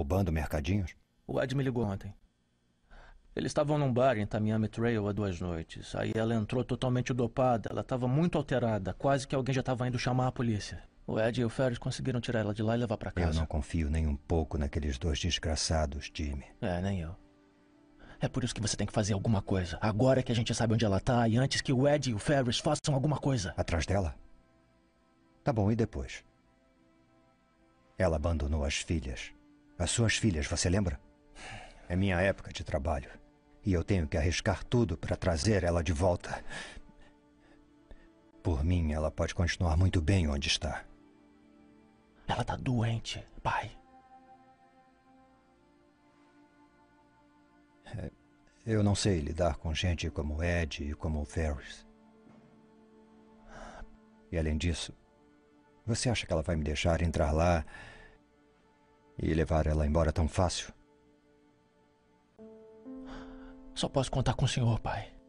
roubando mercadinhos? O Ed me ligou ontem. Eles estavam num bar em Tamiami Trail há duas noites. Aí ela entrou totalmente dopada. Ela estava muito alterada. Quase que alguém já estava indo chamar a polícia. O Ed e o Ferris conseguiram tirar ela de lá e levar para casa. Eu não confio nem um pouco naqueles dois desgraçados, Jimmy. É, nem eu. É por isso que você tem que fazer alguma coisa. Agora que a gente sabe onde ela tá e antes que o Ed e o Ferris façam alguma coisa. Atrás dela? Tá bom, e depois? Ela abandonou as filhas. As suas filhas, você lembra? É minha época de trabalho. E eu tenho que arriscar tudo para trazer ela de volta. Por mim, ela pode continuar muito bem onde está. Ela tá doente, pai. É, eu não sei lidar com gente como Ed e como Ferris. E além disso, você acha que ela vai me deixar entrar lá e levar ela embora tão fácil? Só posso contar com o senhor, pai.